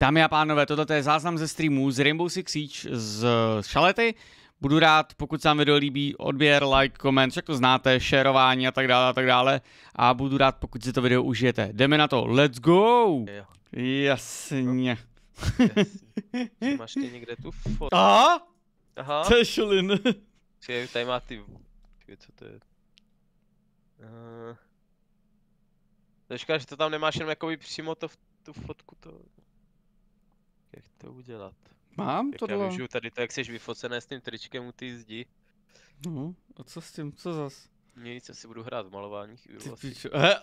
Dámy a pánové, toto je záznam ze streamu z Rainbow Six Siege z Šalety. Budu rád, pokud se vám video líbí, odběr, like, koment, to znáte, šerování a tak dále a tak dále. A budu rád, pokud si to video užijete. Jdeme na to, let's go! Jo. Jasně. Jasně. Máš ty někde tu fotku? Aha, Aha, to je šulin. Tady má ty... Co to je? Uh... To škoda, že to tam nemáš jenom jakoby přímo to, v- tu fotku to... Jak to udělat? Mám Jak já tohle? využiju tady to, jak jsi vyfocené s tím tričkem u té zdi. No, a co s tím, co zas? Nic, asi budu hrát v malování chvíli. Ty pičo. He,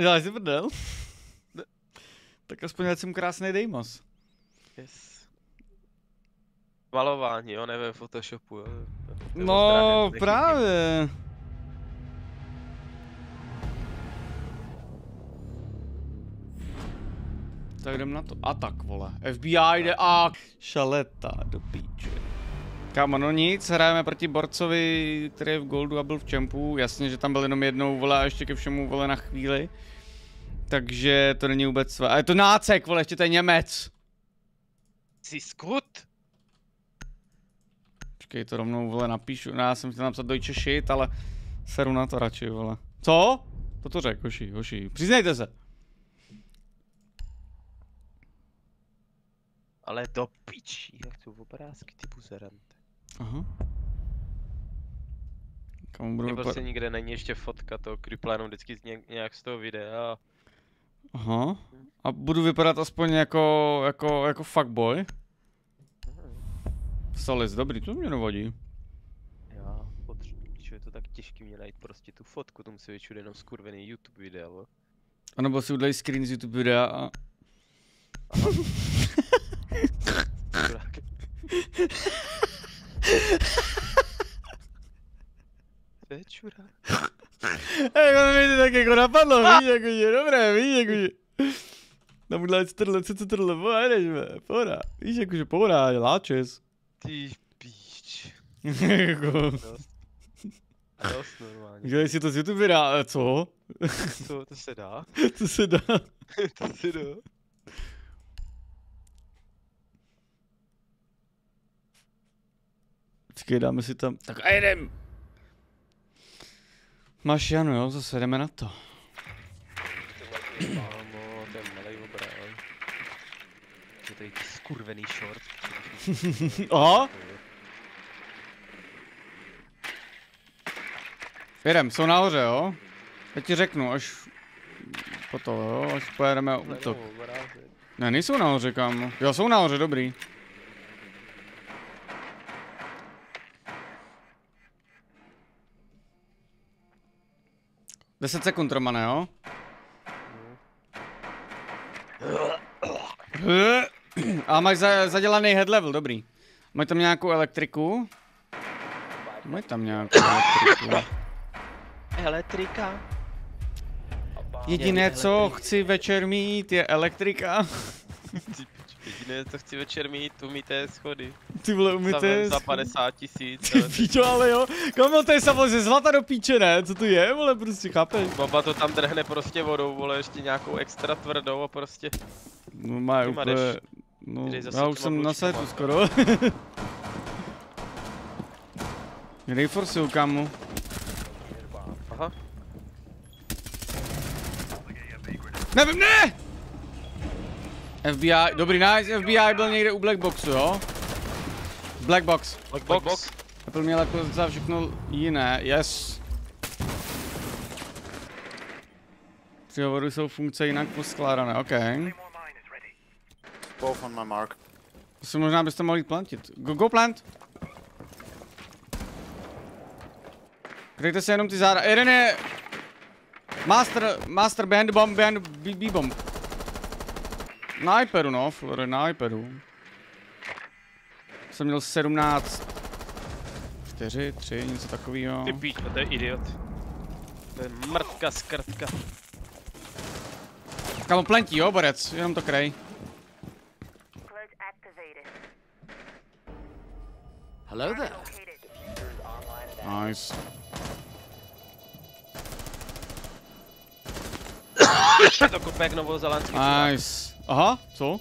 děláš si prdel? Tak aspoň ať jsem krásný Deimos. Yes. Malování, jo, ne ve Photoshopu, jo. No, nechytím. Tak jdem na to. A tak, vole. FBI jde a... Šaleta do píče. Kámo, no nic, hrajeme proti borcovi, který je v Goldu a byl v Čempu. Jasně, že tam byl jenom jednou, vole, a ještě ke všemu, vole, na chvíli. Takže to není vůbec své. A je to nácek, vole, ještě to je Němec. Jsi skut? Počkej, to rovnou, vole, napíšu. No, já jsem chtěl napsat Deutsche Shit, ale seru na to radši, vole. Co? To to řek, hoši, hoši. Přiznejte se. Ale do pičí, jak jsou obrázky ty buzerante. Aha. Kamu budu vypadat? prostě nikde není ještě fotka toho Kripla, jenom vždycky z ně, nějak z toho videa. Aha. A budu vypadat aspoň jako, jako, jako fuckboy. Solis, dobrý, to mě nevadí. Já potřebuji, že je to tak těžký mě najít prostě tu fotku, to musí být všude jenom skurvený YouTube video. A nebo si udělej screen z YouTube videa a... To je čurák. To tak jako napadlo, víš, jako že dobré, víš, jako že... Tam udělej trle, co to trle, pojedeš, ve, pohoda. Víš, jako že pohoda, láčes. Ty píč. jako... Dost. Dost normálně. Udělej si to z YouTube videa, a co? To, to se dá. To se dá. to se dá. Počkej, dáme si tam... Tak a jedem! Máš Janu, jo? Zase jdeme na to. Je malej obrázek. Je tady ty skurvený short. Aha, jedem, jsou nahoře, jo? Já ti řeknu, až... Po to, jo? Až pojedeme útok. Ne, nejsou nahoře, kámo. Jo, jsou nahoře, dobrý. Deset sekund, Romane, jo? A máš za, zadělaný head level, dobrý. Mají tam nějakou elektriku? Mají tam nějakou elektriku. Elektrika. Jediné, co chci večer mít, je elektrika. Jediné, co chci večer mít, umíte schody. Ty vole, Za, umíte... za 50 tisíc. Ty píčo, ale jo. Kamo, to je samozřejmě zlata do píče, ne? Co to je, vole, prostě, chápeš? Baba to tam drhne prostě vodou, vole, ještě nějakou extra tvrdou a prostě. No má úplně... No, jdeš zase já už jsem na setu skoro. Rayforsuju, kámo. Aha. Nevím, ne! FBI, dobrý, nice, FBI byl někde u Blackboxu, jo? Blackbox. Black box. Apple měl jako za všechno jiné, yes. Při hovoru jsou funkce jinak poskládané, OK. Both on my mark. To si možná byste mohli plantit. Go, go plant! Kryjte se jenom ty záda. Jeden je... Master, master behind the bomb, behind the B, B bomb. Na iPadu, no, Flore, na iPadu. Jsem měl 17... 4, 3, něco takového. Ty píč, to je idiot. To je mrtka skrtka. Kamo, plantí, jo, borec, jenom to activated. Hello there. Nice. to kope jak novozelandský Nice. Aha, co?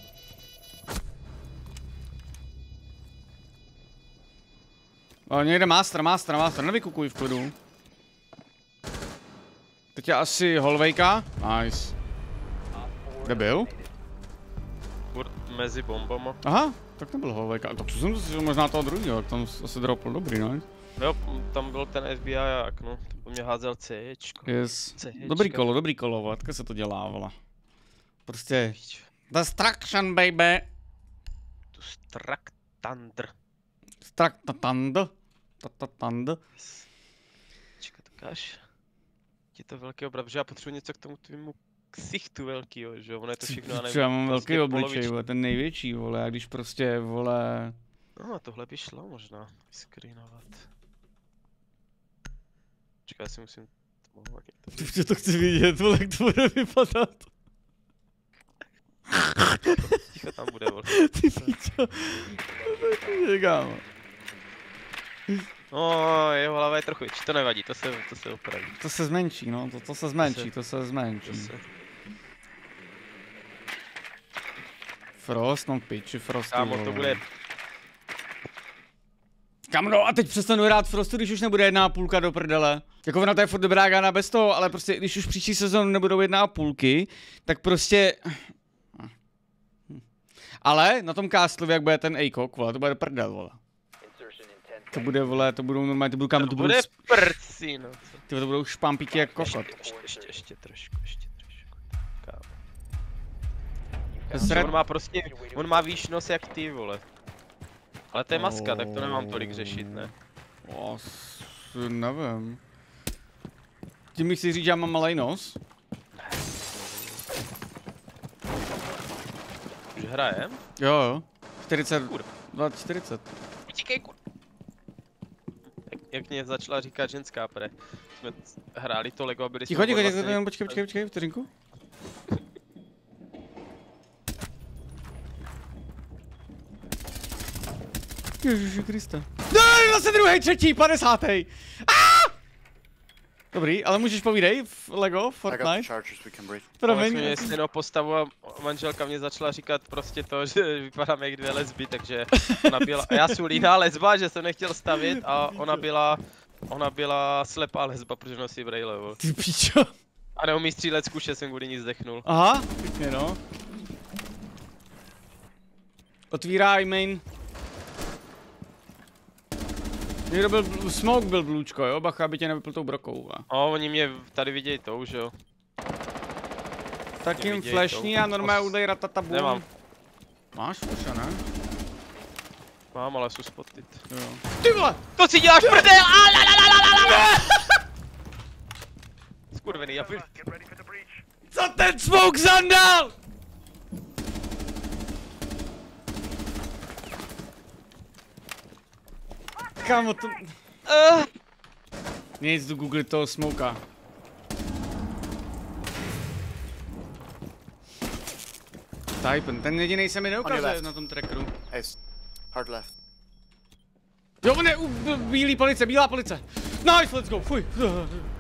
O, někde master, master, master, nevykukuj v klidu. Teď je asi holvejka. Nice. Kde byl? Mezi bombama. Aha, tak to byl holvejka. Tak to jsem si možná toho druhého, tak tam asi dropl dobrý, no. Jo, tam byl ten FBI jak no. To po mě házel C'čko. Yes. Dobrý kolo, dobrý kolo, takhle se to dělá, vole. Prostě destruction, baby. Strak Thunder. Straktatand. Tatatand. Čekat, ukáž. Je to velký obraz, protože já potřebuji něco k tomu tvému ksichtu velkýho, že jo, ono je to všechno, já nevím, já mám prostě velký obličej, vole, ten největší, vole, a když prostě, vole... No a tohle by šlo možná screenovat. Čekaj, já si musím. Ty to chci vidět, vole, jak to bude vypadat. Ticho tam bude, vole. Ty píčo. Kámo. No, jeho hlava je trochu větší, to nevadí, to se, to se opraví. To se zmenší, no, to, to se zmenší, to se To zmenší. se... Frost, no piči, Frost. Kámo, to bude Kam no a teď přestanu hrát Frostu, když už nebude jedna půlka do prdele. Jako ona to je furt dobrá gána bez toho, ale prostě když už příští sezónu nebudou jedna půlky, tak prostě... Ale na tom Castlovi, jak bude ten ACOG, vole, to bude prdel, vole. To bude, vole, to budou normálně, to budou, kam, to to budou, bude prci, no. co- ty, to budou špampíky jak kokot. Ještě, ještě, ještě, ještě trošku, ještě trošku. Kámo. Sre- On má prostě, on má výšnost jak ty, vole. Ale to je maska, tak to nemám tolik řešit, ne? Os, nevím. Tím mi chci říct, že já mám malej nos? Už hrajem? Jo, jo. 40, Kurva. 20, 40. Utíkej, kur... Jak, mě začala říkat ženská pre. Jsme hráli to Lego a byli Ticho, jsme ticho, ticho, odvlastněni- jenom počkej, počkej, počkej, vteřinku. Ježiši Krista. No, zase druhý, třetí, padesátý. Dobrý, ale můžeš povídej v Lego, Fortnite. Promiň. Stejnou postavu a manželka mě začala říkat prostě to, že vypadáme jak dvě lesby, takže ona byla, já jsem líná lesba, že jsem nechtěl stavit a ona byla, ona byla slepá lesba, protože nosí brejle. Ty pičo. A neumí střílet z kuše, jsem kvůli ní zdechnul. Aha, pěkně no. Otvírá main. Někdo byl, smoke byl blůčko, jo, bacha, aby tě nevypl tou brokou. A. A oni mě tady vidějí tou, že jo. Tak jim flashní a normálně udej ratata boom. Nemám. Máš flasha, ne? Mám, ale jsou spotted. Jo. Ty vole! To si děláš prdel! A la la la la la la! Skurvený, já byl... Co ten smoke zandal? Kámo, to... Uh, Nic, jdu googlit toho smoka. Typen, ten jediný se mi neukazuje na tom trackeru. Ace. Hard left. Jo, on je u b- bílý police, bílá police. Nice, let's go, fuj.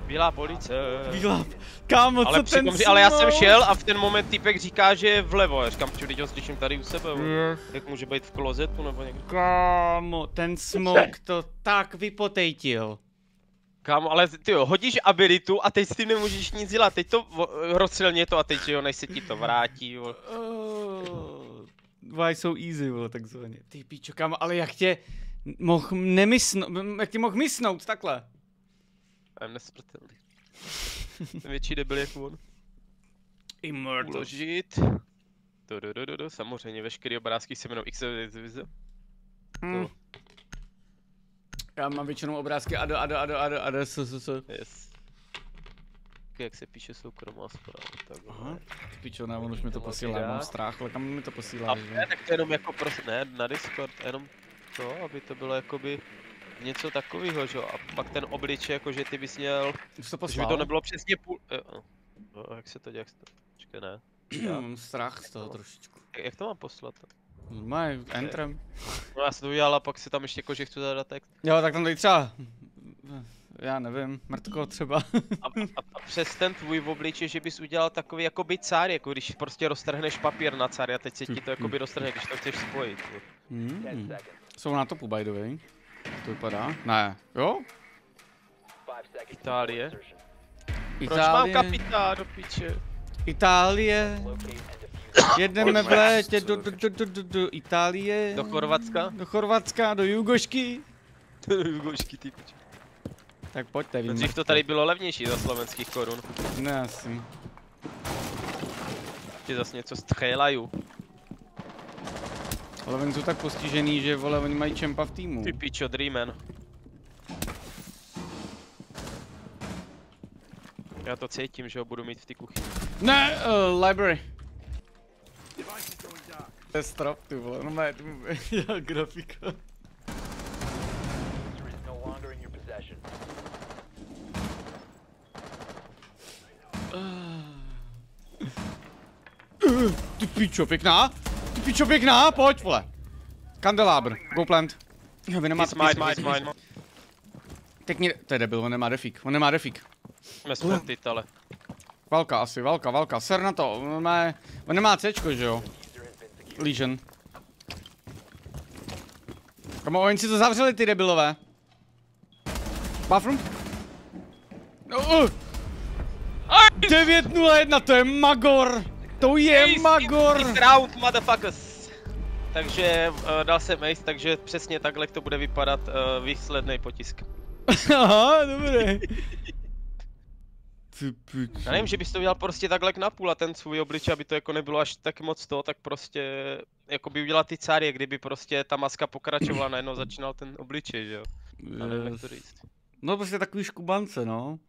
bílá police. Bílá. Kámo, Ale, co ten přitom, ale já jsem šel a v ten moment týpek říká, že je vlevo. Já říkám, čudy, ho slyším tady u sebe. Yes. Jak může být v klozetu nebo někde? Kámo, ten smoke to tak vypotejtil. Kámo, ale ty jo, hodíš abilitu a teď s tím nemůžeš nic dělat. Teď to rozstřelně to a teď jo, než se ti to vrátí. vole. Oh, Why jsou easy, vole, takzvaně. Ty píčo, kámo, ale jak tě mohl nemysnout, jak tě mohl mysnout takhle? Já jsem nesmrtelný. Jsem větší debil jak on. Immortal. Uložit. Do, do, do, do, do. Samozřejmě veškeré obrázky se jmenou X vize. Já mám většinou obrázky ado, ado, ado, ado, ado, s, s, s. Yes. Jak se píše soukromá zpráva, tak Aha, ty pičo, ne, on už mi to posílá, já mám strach, ale kam mi to A posílá, ne, že? tak to jenom jako prostě, ne, na Discord, jenom to, aby to bylo jakoby něco takového, že jo, a pak ten obličej, jako že ty bys měl, Už to že by poslal? to nebylo přesně půl, jo, no, jak se to dělá, jak se to, počkej, ne, já- mám strach z toho trošičku. jak to mám poslat? Normálně, entrem. No já jsem to udělal a pak si tam ještě jako, že chci zadat text. Jo, tak tam dej třeba, já nevím, mrtko třeba. A, a, a přes ten tvůj obličej, že bys udělal takový jakoby cár, jako když prostě roztrhneš papír na cár a teď se ti to jakoby roztrhne, když to chceš spojit. Hmm. Jsou na topu, by the way. To vypadá? Ne. Jo? Itálie. Proč mám kapitán do piče? Itálie. Jedeme v létě do, do, do, do, do, do Itálie. Do Chorvatska? Do Chorvatska, do Jugošky. Jugošky ty piče. Tak pojďte, vím. Dřív to tady bylo levnější za slovenských korun. Ne, asi. Ti zase něco střelaju. Ale oni jsou tak postižený, že vole, oni mají čempa v týmu. Ty pičo, Dreamen. Já to cítím, že ho budu mít v té kuchyni. Ne, uh, library. To je strop, ty vole, no mé, já grafika. Uh, Ty pičo, pěkná? Ty pičo, pěkná, pojď, vole. Kandelábr, go plant. Jo, vy nemáte mine, mine, mine. Teď mě, to je debil, on nemá refík, on nemá refík. Jsme splentit, ale. Valka asi, Valka, Valka, ser na to, on má, on nemá Cčko, že jo? Legion. Kamo, oni si to zavřeli ty debilové. Bathroom? No, uh. 901, to je Magor! To je Magor! It's round, motherfuckers! Takže uh, dal jsem ace, takže přesně takhle to bude vypadat uh, výsledný potisk. Aha, dobré. Ty pičo. Já nevím, že bys to udělal prostě takhle na půl a ten svůj obličej, aby to jako nebylo až tak moc to, tak prostě jako by udělal ty cárie, kdyby prostě ta maska pokračovala, najednou začínal ten obličej, že jo? Říct. No prostě takový škubance, no.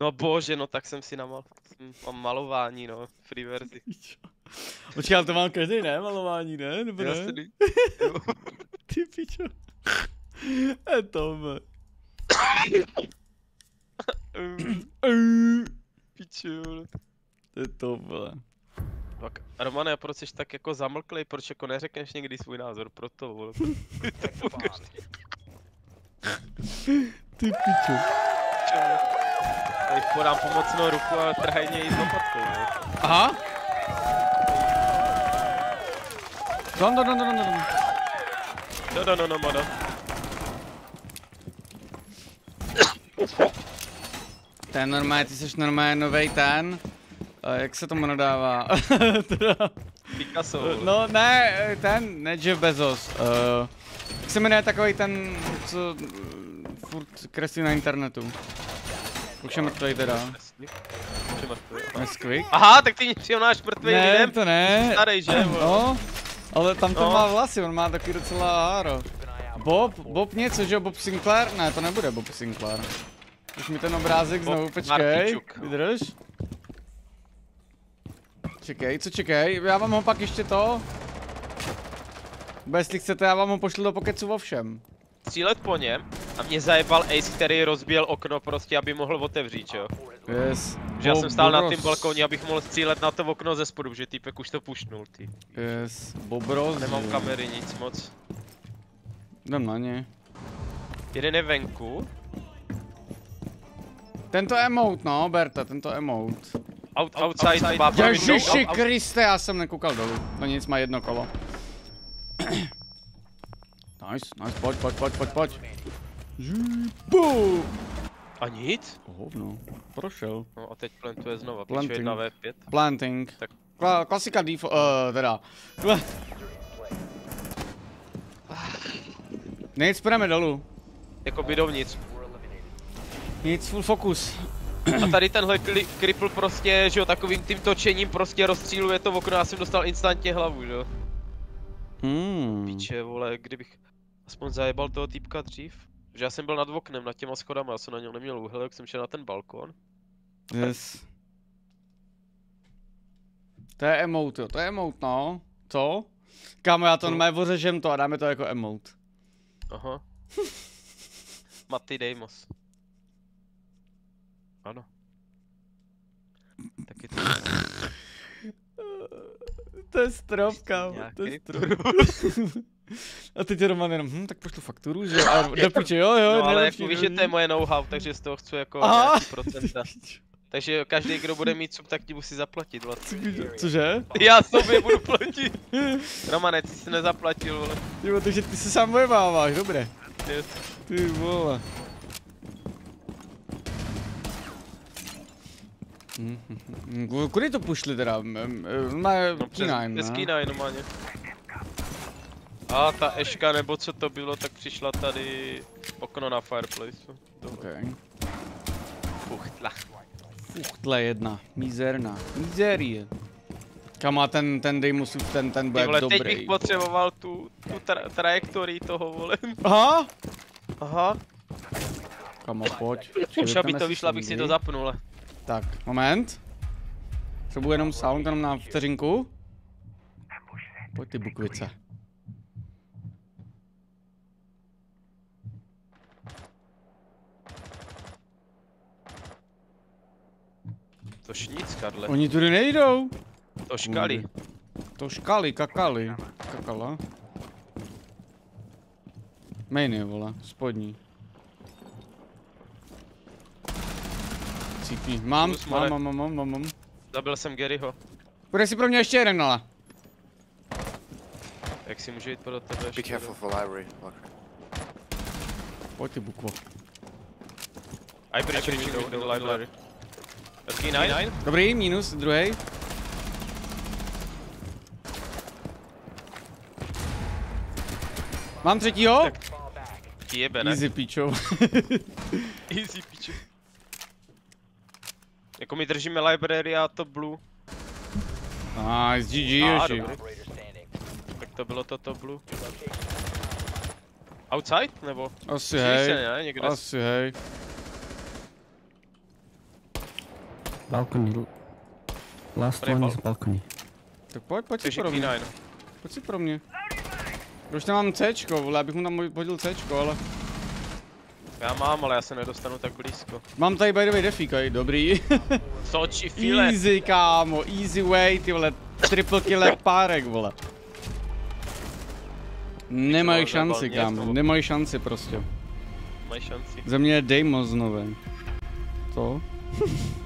No bože, no tak jsem si namal, mám malování, no, free verzi. Počkej, ale to mám každý, ne? Malování, ne? Nebo ne? Ty pičo. Je to, Piču, vole. To je to, vole. Tak, Romane, a proč jsi tak jako zamlklej, proč jako neřekneš někdy svůj názor pro to, vole? Ty pičo. Teď podám pomocnou ruku a trhaj mě i s lopatkou, vole. Aha. Don, don, don, don, don. No, no, no, no, no. To je normálně, ty jsi normálně novej ten. A jak se tomu nadává? Picasso, no ne, ten, ne Jeff Bezos. Uh, jak se jmenuje takový ten, co furt kreslí na internetu. Už je mrtvej teda. Nesquik? Aha, tak ty přijel mrtvý Ne, lidem. to ne. Starý, že? No, ale tam to No. má vlasy, on má taky docela háro. Bob, Bob něco, že jo, Bob Sinclair? Ne, to nebude Bob Sinclair. Už mi ten obrázek znovu, počkej, vydrž. Čekej, co čekej, já vám ho pak ještě to. Bo jestli chcete, já vám ho pošlu do pokecu o všem. Střílet po něm a mě zajebal Ace, který rozbíjel okno prostě, aby mohl otevřít, jo. Yes. Že já jsem stál na Bobros. tom balkóně, abych mohl střílet na to okno ze spodu, že týpek už to pušnul, ty. Yes, Bobros. Nemám kamery, nic moc. Jdem na ně. Jeden je venku, Tento emote, no, Berta, tento emote. out, outside, bába Ježiši Kriste, já jsem nekoukal dolů. No nic, má jedno kolo. Nice, nice, pojď, pojď, pojď, pojď, pojď. Boom! A nic? Hovno, prošel. No a teď plantuje znova, Planting. jedna V5. Planting. Tak. Kla klasika default, uh, teda. Kla Nic, půjdeme dolů. Jako by dovnitř. Nic, full focus. A tady tenhle kripl prostě, že jo, takovým tím točením prostě rozstříluje to okno, já jsem dostal instantně hlavu, že jo. Hmm. Píče, vole, kdybych aspoň zajebal toho týpka dřív. Že já jsem byl nad oknem, nad těma schodama, já jsem na něm neměl úhel, jak jsem šel na ten balkon. Yes. To je emote, jo, to je emote, no. Co? Kámo, já to Co? normálně ořežem to a dáme to jako emote. Aha. Matty Deimos. Ano. Taky to To je strop, kámo, to je strop. A teď je Roman jenom, hm, tak pošlu fakturu, že a do piče, jo, jo, No ale jako víš, že to je moje know-how, takže z toho chci jako Aha. nějaký procenta. Takže každý, kdo bude mít sub, tak ti musí zaplatit vlastně. Cože? Já sobě budu platit. Romane, ty jsi nezaplatil, vole. Jo, takže ty se sám vojeváváš, dobré. Yes. Ty vole. Kudy to pušli teda? Má No přes, K9, přes ne? K9 normálně. A ta Eška nebo co to bylo, tak přišla tady okno na fireplaceu. Tohle. Okay. Fuchtla. Fuchtle jedna, mizerná, mizerie. Kam má ten, ten Dejmus, ten, ten bude vole, teď bych dobrý. potřeboval tu, tu tra trajektorii toho, vole. Aha! Aha, Kamo, pojď. už aby to vyšlo, abych si to zapnul. Tak, moment. Potřebuji jenom sound jenom na vteřinku. Pojď ty bukvice. Tož nic, Karle. Oni tudy nejdou. To škali. To škali, kakali. Kakala. Mainy, vole, spodní. Cípí. Mám, Plus mám, mám, mám, mám, mám, mám. Zabil jsem Garyho. Bude si pro mě ještě jeden, ale. Jak si může jít pro tebe Be ještě? careful for library, Walker. Pojď ty bukvo. I breach window in the library. K9? Dobrý, minus, druhý. Mám třetího? Ti jebe, ne? Easy pičo. Easy piče. Jako my držíme library a to blue. Nice, GG, dobrý. Tak to bylo toto blue. Outside? Nebo? Asi hej. se, ne? Někde. Asi hej. Balcony. Last Tady one is balcony. Tak pojď, pojď si pro mě. K9. Pojď si pro mě. Už tam mám Cčko, vole, abych mu tam hodil Cčko, ale... Já mám, ale já se nedostanu tak blízko. Mám tady by the way defík, dobrý. Soči file. easy, kámo, easy way, ty vole, triple kill párek, vole. Nemají šanci, kámo, nemají šanci prostě. Mají šanci. Ze mě je Deimos znovu. To?